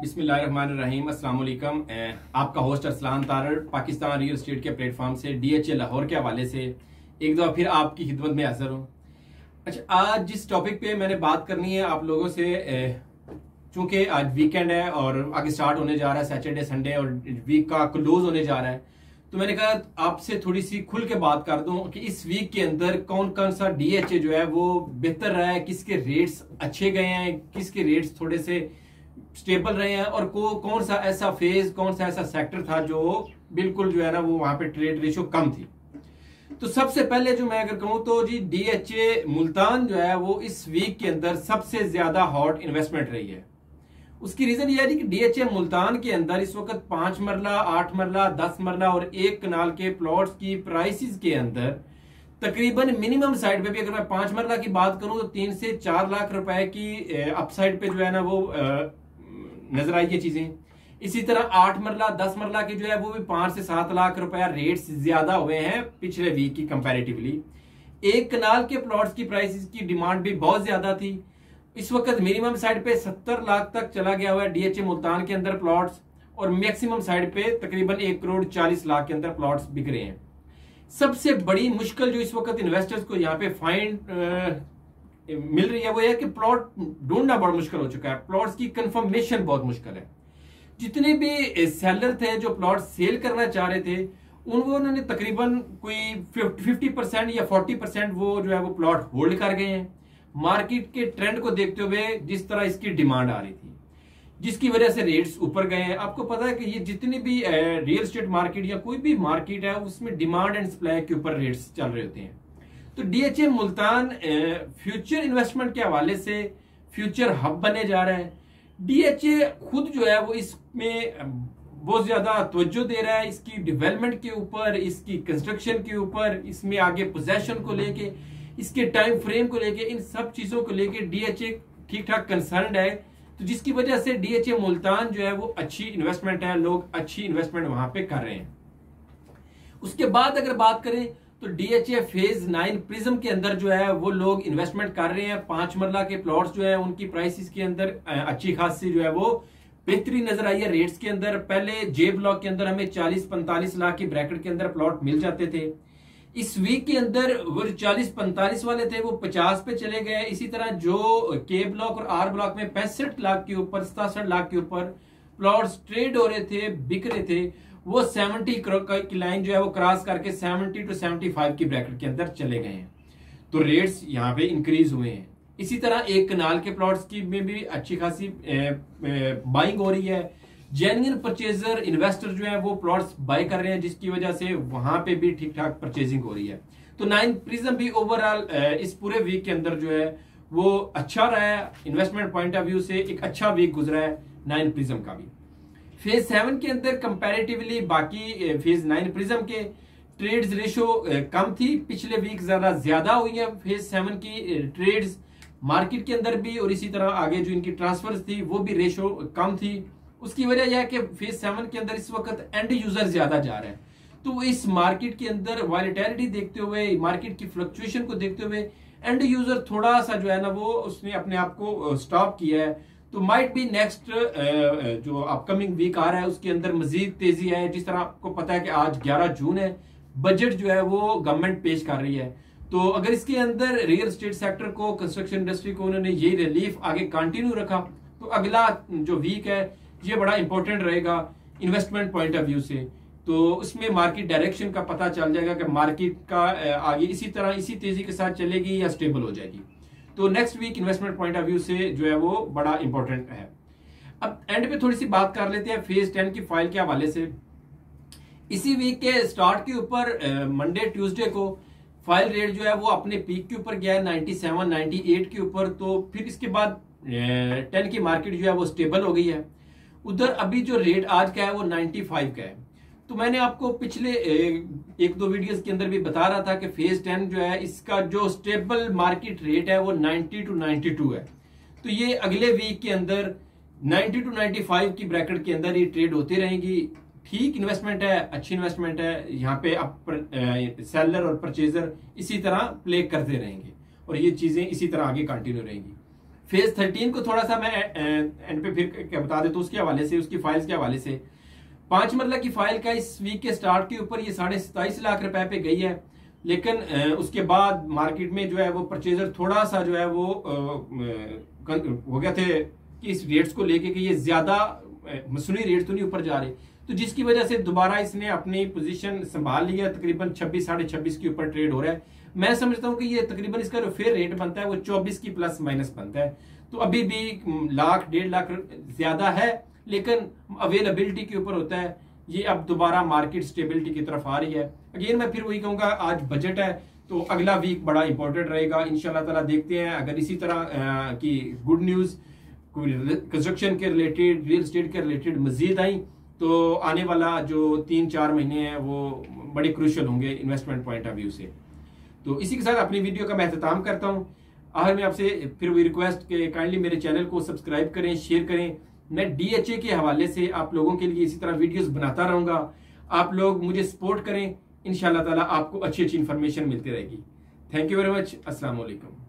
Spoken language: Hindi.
बिस्मिल्लाहिर्रहमानिर्रहीम अस्सलाम वालेकुम आपका host Arsalan Tarar Pakistan real estate के प्लेटफॉर्म से, डीएचए लाहौर के हवाले से। एक दफ़ा फिर आपकी खिदमत में हाजिर हूँ। अच्छा आज जिस टॉपिक पे मैंने बात करनी है आप लोगों से चूँकि आज वीकेंड है और आगे स्टार्ट होने जा रहा है सैटरडे संडे और वीक का क्लोज होने जा रहा है तो मैंने कहा आपसे थोड़ी सी खुल के बात कर दूँ कि इस वीक के अंदर कौन कौन सा डीएचए जो है वो बेहतर रहा है, किसके रेट्स अच्छे गए हैं, किसके रेट्स थोड़े से स्टेबल रहे हैं और को, कौन सा ऐसा फ़ेज़ कौन सा ऐसा सेक्टर था जो बिल्कुल जो है ना वो वहाँ पे ट्रेड रेशियो कम थी। तो सबसे पहले जो मैं अगर कहूँ तो जी डीएचए मुल्तान जो है वो इस वीक के अंदर सबसे ज़्यादा हॉट इन्वेस्टमेंट रही है। उसकी रीजन ये है कि डीएचए मुल्तान के अंदर इस वक्त पाँच मरला, आठ मरला, दस मरला और एक कनाल के प्लॉट्स की प्राइसेस के अंदर तकरीबन मिनिमम साइड पे भी अगर मैं पाँच मरला की बात करूँ तो तीन से चार लाख रुपए की अपसाइड पे जो है ना वो नज़र आई ये चीज़ें। इसी तरह आठ मरला, दस मरला की जो है, वो भी पाँच से सात लाख रुपया रेट ज़्यादा हुए हैं पिछले वीक की कंपैरेटिवली एक कनाल के प्लॉट्स की प्राइस की डिमांड भी बहुत ज़्यादा थी। इस वक्त मिनिमम साइड पे सत्तर लाख तक चला गया हुआ है डीएचए मुल्तान के अंदर प्लॉट्स और मैक्सिमम साइड पे तकरीबन एक करोड़ चालीस लाख के अंदर प्लॉट्स बिक रहे हैं। सबसे बड़ी मुश्किल जो इस वक्त इन्वेस्टर्स को यहाँ पे फाइंड मिल रही है वो है कि प्लॉट ढूंढना बड़ा मुश्किल हो चुका है। प्लॉट्स की कंफर्मेशन बहुत मुश्किल है। जितने भी सेलर थे जो प्लॉट सेल करना चाह रहे थे उन्होंने तकरीबन कोई फिफ्टी परसेंट या फोर्टी परसेंट वो जो है वो प्लॉट होल्ड कर गए हैं। मार्केट के ट्रेंड को देखते हुए जिस तरह इसकी डिमांड आ रही थी, जिसकी वजह से रेट्स ऊपर गए हैं। आपको पता है कि ये जितनी भी रियल स्टेट मार्केट या कोई भी मार्केट है, उसमें डिमांड एंड सप्लाई के ऊपर रेट्स चल रहे होते हैं। तो डीएचए मुल्तान फ्यूचर इन्वेस्टमेंट के हवाले से फ्यूचर हब बने जा रहे हैं। डीएचए खुद जो है वो इसमें बहुत ज़्यादा तवज्जो दे रहा है इसकी डेवलपमेंट के ऊपर, इसकी कंस्ट्रक्शन के ऊपर, इसमें आगे पोजेशन को लेके, इसके टाइम फ्रेम को लेके, इन सब चीज़ों को लेके डीएचए ठीक ठाक कंसर्न है। तो जिसकी वजह से डीएचए मुल्तान जो है वो अच्छी इन्वेस्टमेंट है, लोग अच्छी इन्वेस्टमेंट वहाँ पे कर रहे हैं। उसके बाद अगर बात करें तो डीएचए फ़ेज़ नाइन प्रिज्म के अंदर जो है, वो लोग इन्वेस्टमेंट कर रहे हैं। पाँच मरला के प्लॉट्स जो है, उनकी प्राइसेस के अंदर अच्छी खासी जो है, वो बेहतरी नज़र आई है रेट्स के अंदर। पहले जे ब्लॉक के अंदर हमें 40-45 लाख के ब्रैकेट के अंदर प्लॉट मिल जाते थे। इस वीक के अंदर वो 40-45 वाले थे, वो 50 पे चले गए। इसी तरह जो के ब्लॉक और आर ब्लॉक में पैंसठ लाख के ऊपर, सतासठ लाख के ऊपर प्लॉट्स ट्रेड हो रहे थे, बिक रहे थे। वो 70 की लाइन जो है वो क्रॉस करके 70 टू 75 की ब्रैकेट के अंदर चले गए हैं। तो रेट्स यहाँ पे इंक्रीज हुए हैं। इसी तरह एक कनाल के प्लॉट्स की में भी अच्छी खासी बाइंग हो रही है। जेन्यन परचेजर इन्वेस्टर जो है वो प्लॉट्स बाय कर रहे हैं, जिसकी वजह से वहाँ पे भी ठीक ठाक परचेजिंग हो रही है। तो नाइन प्रिज्म भी ओवरऑल इस पूरे वीक के अंदर जो है वो अच्छा रहा है। इन्वेस्टमेंट पॉइंट ऑफ़ व्यू से एक अच्छा वीक गुजरा है नाइन प्रिज्म का भी। फ़ेज़ सेवन के अंदर कंपैरेटिवली बाकी फ़ेज़ नाइन प्रिज्म के ट्रेड्स रेशो कम थी। पिछले वीक ज़्यादा ज़्यादा हुई है फ़ेज़ सेवन की ट्रेड्स मार्केट के अंदर भी और इसी तरह आगे जो इनकी ट्रांसफ़र थी, वो भी रेशो कम थी। उसकी वजह यह है कि फ़ेज़ सेवन के अंदर इस वक्त एंड यूज़र ज़्यादा जा रहे हैं। तो इस मार्केट के अंदर वालिटेलिटी देखते हुए मार्केट की फ्लक्चुएशन को देखते हुए एंड यूज़र थोड़ा सा जो है ना वो उसने अपने आप को स्टॉप किया है। तो माइट बी नेक्स्ट जो अपकमिंग वीक आ रहा है, उसके अंदर मजीद तेज़ी है जिस तरह आपको पता है कि आज 11 जून है बजट जो है वो गवर्नमेंट पेश कर रही है। तो अगर इसके अंदर रियल स्टेट सेक्टर को कंस्ट्रक्शन इंडस्ट्री को उन्होंने ये रिलीफ आगे कंटिन्यू रखा तो अगला जो वीक है, ये बड़ा इंपॉर्टेंट रहेगा इन्वेस्टमेंट पॉइंट ऑफ़ व्यू से। तो उसमें मार्केट डायरेक्शन का पता चल जाएगा कि मार्केट का आगे इसी तरह, इसी तेज़ी के साथ चलेगी या स्टेबल हो जाएगी। तो next week investment point of view से जो है वो बड़ा इंपॉर्टेंट है। अब एंड पे थोड़ी सी बात कर लेते हैं फ़ेज़ टेन की फ़ाइल के हवाले से। इसी वीक के स्टार्ट के ऊपर मंडे ट्यूसडे को फ़ाइल रेट जो है वो अपने पीक के ऊपर गया है 97 98 के ऊपर। तो फिर इसके बाद टेन की मार्केट जो है वो स्टेबल हो गई है। उधर अभी जो रेट आज का है वो 95 का है। तो मैंने आपको पिछले एक दो वीडियोस के अंदर भी बता रहा था कि फ़ेज़ टेन जो है, इसका जो स्टेबल मार्केट रेट है, वो 90 टू 92 है। तो ये अगले वीक के अंदर 90 टू 95 की ब्रैकेट के अंदर ये ट्रेड होती रहेंगी। ठीक इन्वेस्टमेंट है, अच्छी इन्वेस्टमेंट है, यहाँ पे अब सेलर और परचेजर इसी तरह प्ले करते रहेंगे और ये चीज़ें इसी तरह आगे कंटिन्यू रहेंगी। फ़ेज़ थर्टीन को थोड़ा सा मैं एंड पे फिर बता देता तो हूँ, उसके हवाले से, उसकी फाइल्स के हवाले से। पाँच मरला की फ़ाइल का इस वीक के स्टार्ट के ऊपर ये साढ़े सताइस लाख रुपए पे गई है। लेकिन उसके बाद मार्केट में जो है वो परचेजर थोड़ा सा जो है वो हो गया थे कि इस रेट्स को लेके कि ये ज़्यादा मसूरी रेट तो नहीं ऊपर जा रहे। तो जिसकी वजह से दोबारा इसने अपनी पोजीशन संभाल लिया तकरीबन छब्बीस, साढ़े छब्बीस के ऊपर ट्रेड हो रहा है। मैं समझता हूँ कि ये तकरीबन इसका जो फेयर रेट बनता है वो चौबीस की प्लस माइनस बनता है। तो अभी भी, लाख, डेढ़ लाख ज़्यादा है। लेकिन अवेलेबिलिटी के ऊपर होता है। ये अब दोबारा मार्केट स्टेबिलिटी की तरफ़ आ रही है। अगेन मैं फिर वही कहूँगा, आज बजट है तो अगला वीक बड़ा इंपॉर्टेंट रहेगा। इनशाला ताला देखते हैं। अगर इसी तरह की गुड न्यूज़ कंस्ट्रक्शन के रिलेटेड रियल स्टेट के रिलेटेड मजीद आई तो आने वाला जो तीन चार महीने हैं, वो बड़े क्रूशल होंगे इन्वेस्टमेंट पॉइंट ऑफ़ व्यू से। तो इसी के साथ अपनी वीडियो का मैं अहतमाम करता हूँ। आखिर में आपसे फिर वही रिक्वेस्ट के काइंडली मेरे चैनल को सब्सक्राइब करें शेयर करें। मैं डीएचए के हवाले से आप लोगों के लिए इसी तरह वीडियोस बनाता रहूँगा। आप लोग मुझे सपोर्ट करें। इन ताला आपको अच्छी अच्छी इन्फॉर्मेशन मिलती रहेगी। थैंक यू वेरी मच वालेकुम